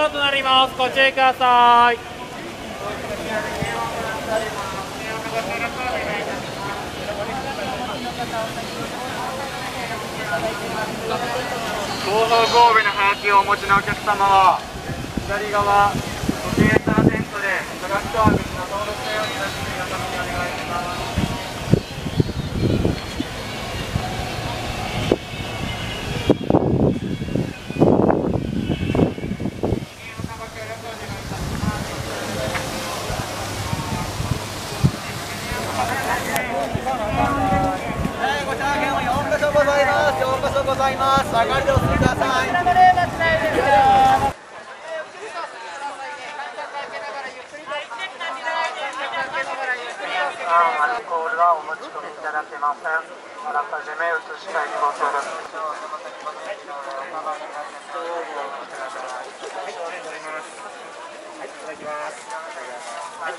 さい事前に検温必要となります。ご注意ください。東方神戸のハガキをお持ちのお客様は左側時計ターテントでトラッグアー口の登録のようになってくださいお願いしますご茶券を4箇所ございます。4箇所ございます。上がりでお進みください。アルコールはお持ち込みいただけませんあらかじめ移したいご協力い、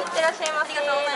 いってらっしゃいませ。ありがとうございます。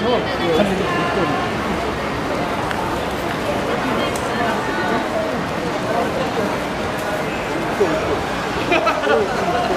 가서 가는 게 좋거든요. 웃고, 웃고. 웃고, 웃고.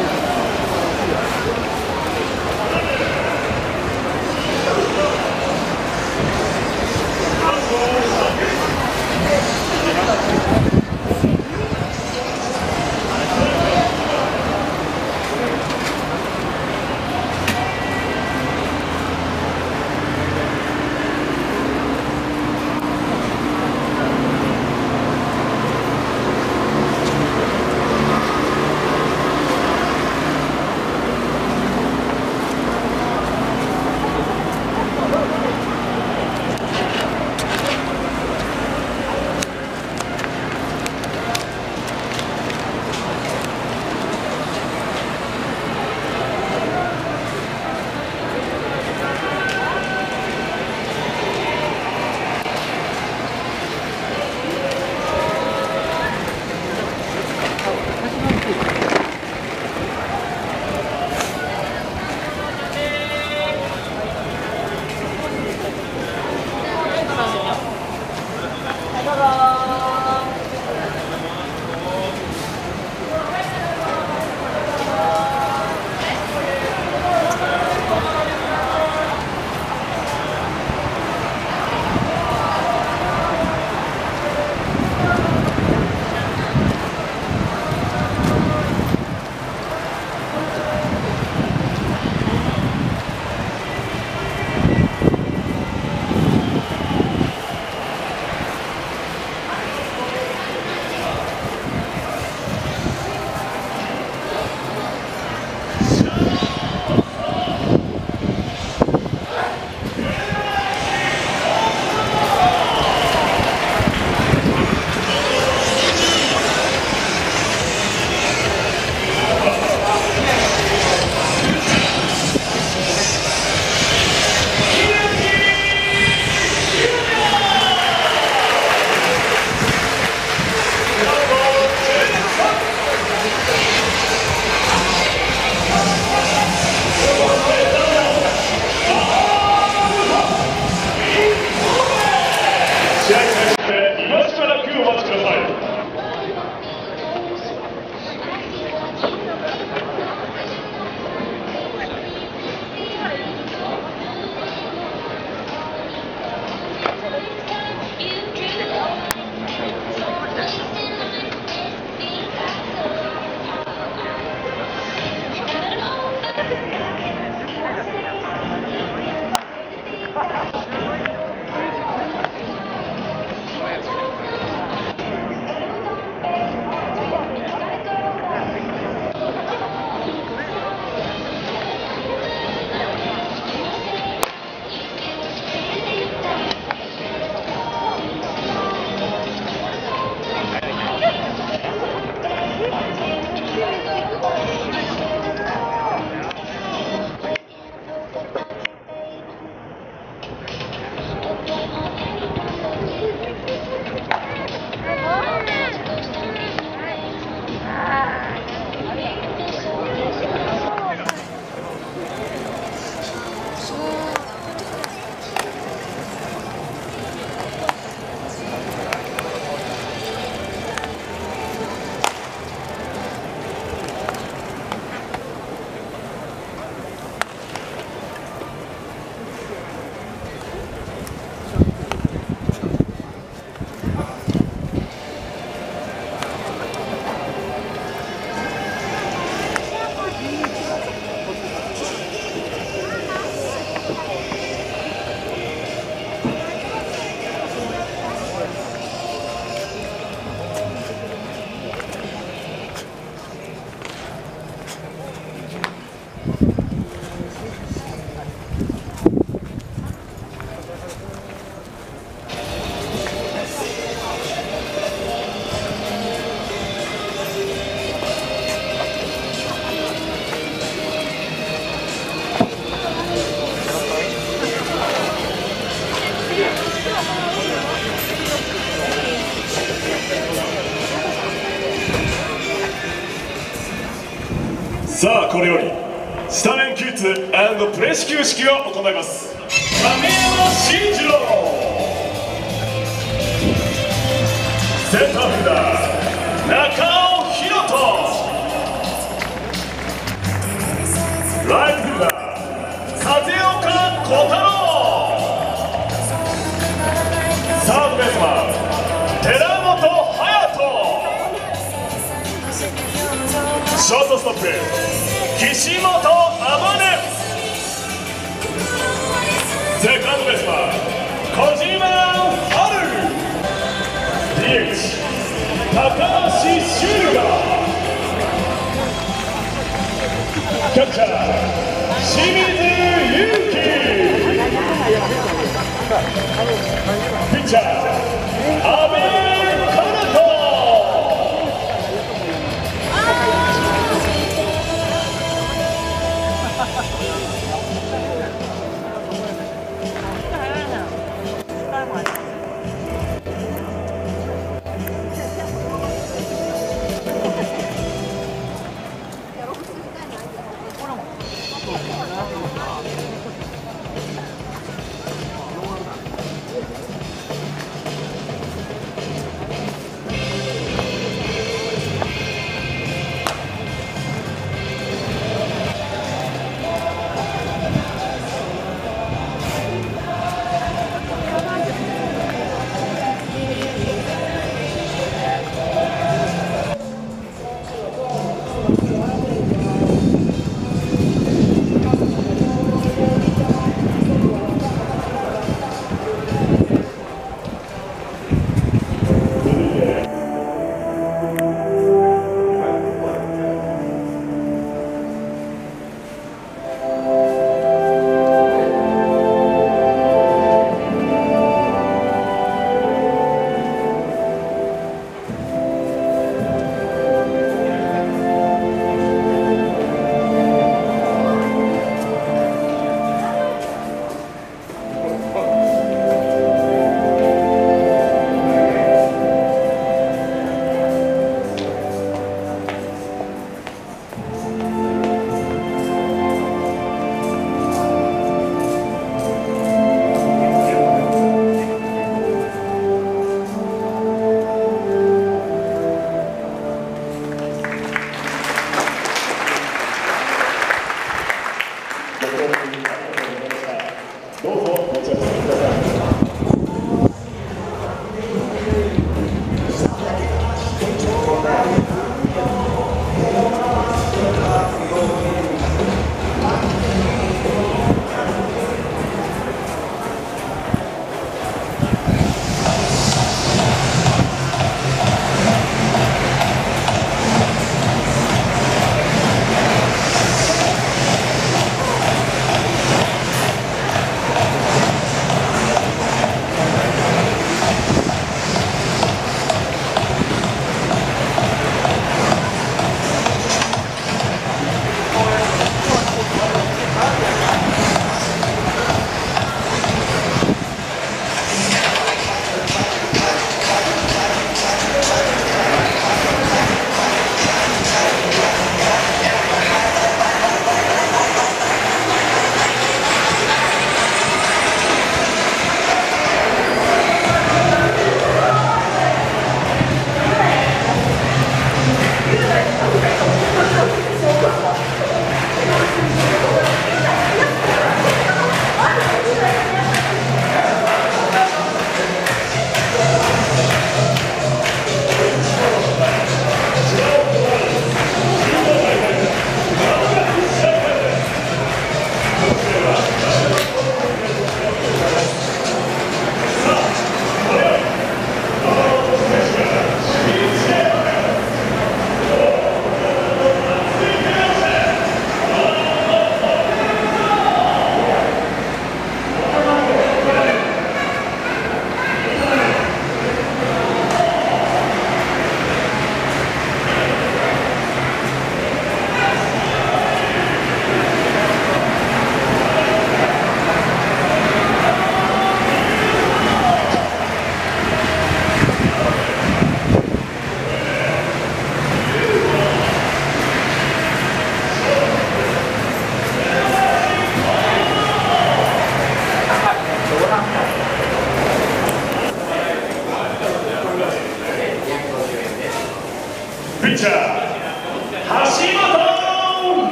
球式を行います。亀山慎次郎。センターフィー中尾宏斗ライトフィーダー風岡小太郎。サードベースマン。寺本隼人。ショートストップ。岸本天音セカンドベー小島春 DH 高橋修がキャッチャー清水祐希ピッチャー阿部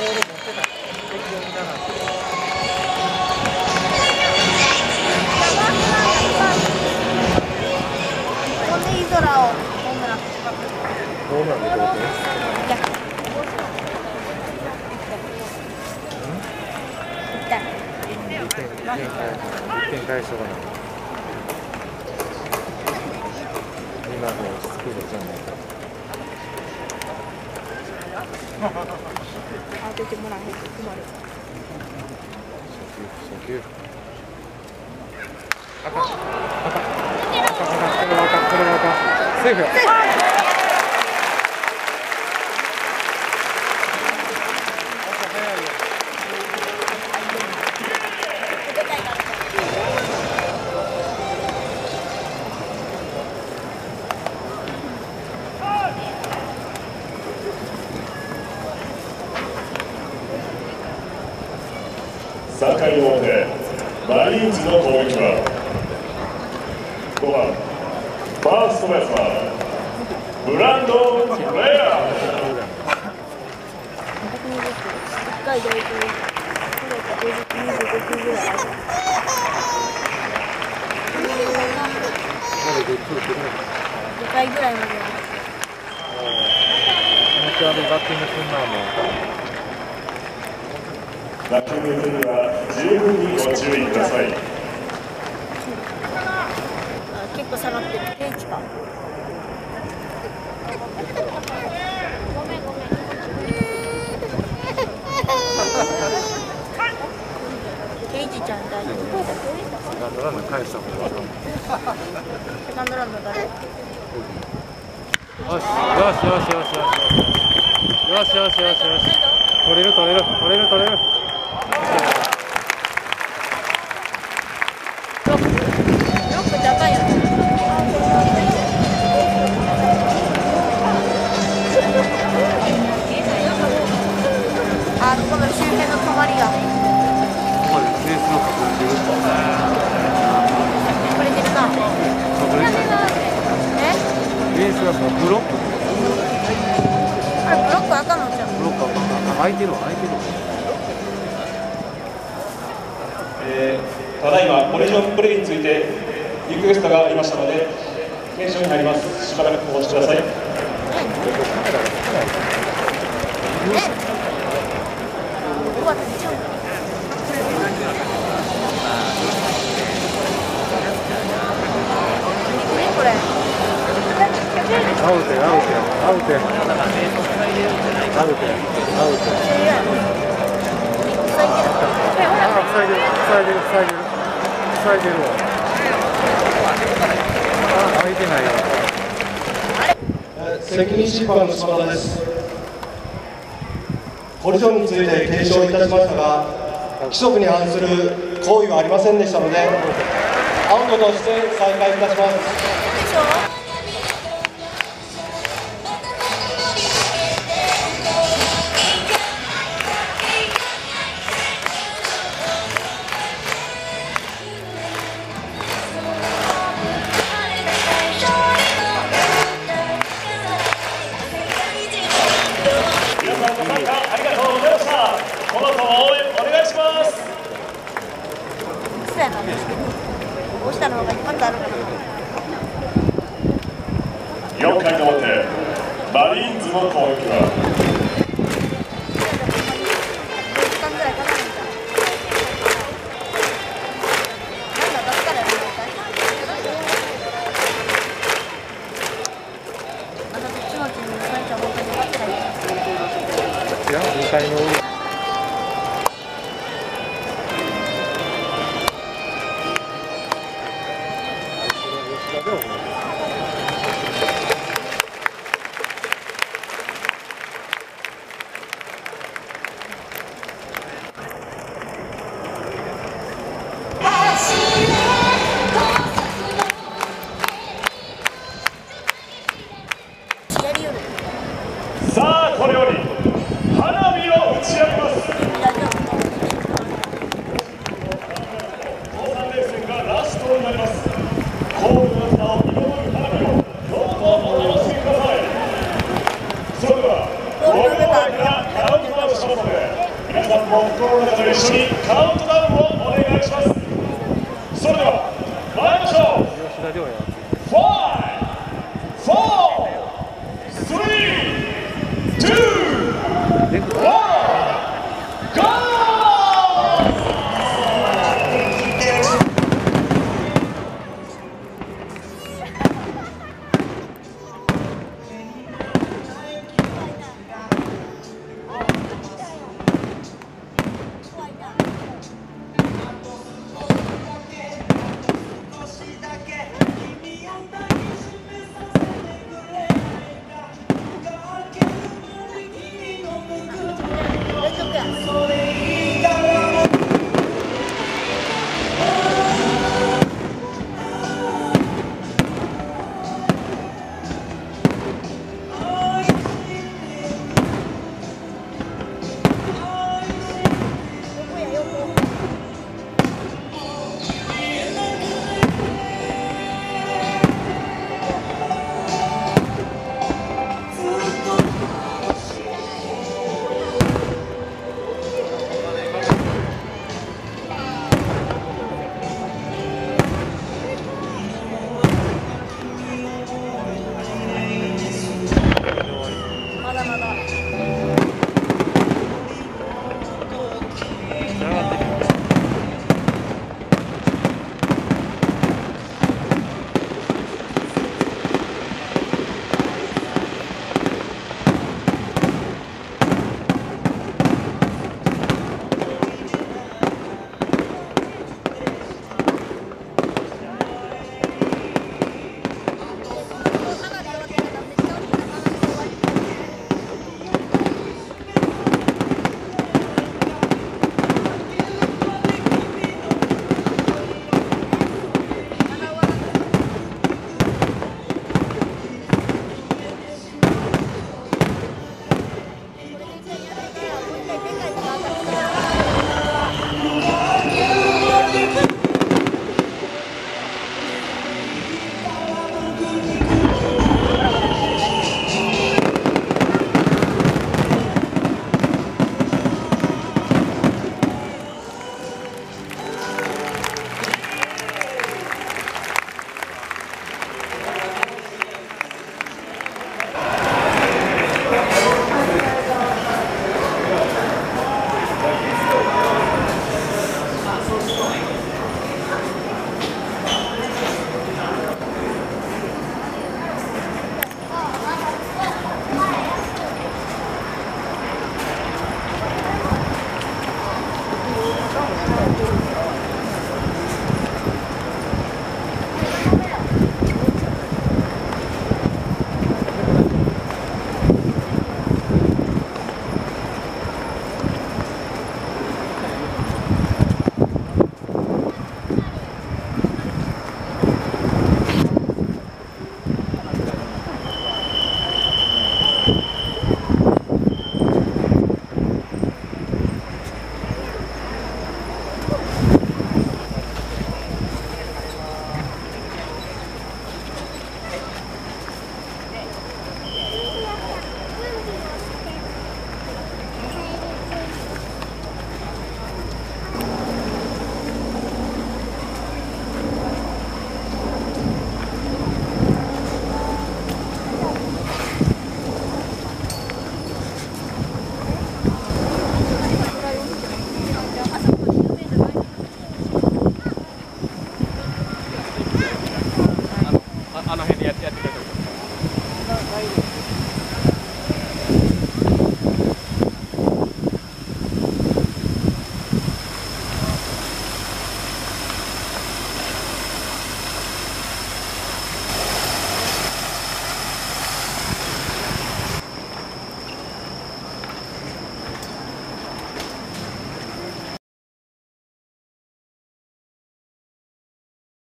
ーがボール持ってた敵を見ながらほんでいい空をホームランホームランでどうぞ1点返しとかな。今のスピードじゃないか。当ててもらえへん。と困る。初球初球あかん。あかん。あかん。あかん。これはあかん。これはあかん。セーフや3回の表マリーンズの攻撃は5番ファーストベースマンブランドン・レア1回でこれ25分ぐらいあるまだで来る来る2回ぐらいまである気持ち悪いバッティングすんなもう打球の出には十分にご注意ください。あ結構下がってる。定位置かごめんごめん定位置ちゃん大丈夫セカンドランナー返した方が。ンドランナー誰？よしよしよしよしよしよしよしよしよし。取れる取れる取れる取れる。いてるわ空いてるわ。えーただいまコレジョンプレーについてリクエストがありましたので検証に入ります。しばらくお待ちください。アウトやアウトやアウトやアウトアウトあ塞い。でる塞い。でる塞い。でる塞い。でるわあ開い。てない。よ責任審判の島田ですコリジョンについ。て検証い。たしましたが規則に反する行為はありませんでしたのでアウトとして再開い。たしますそうやな押したの方が一発あるかな4回の表マリーンズの攻撃は。Thank you.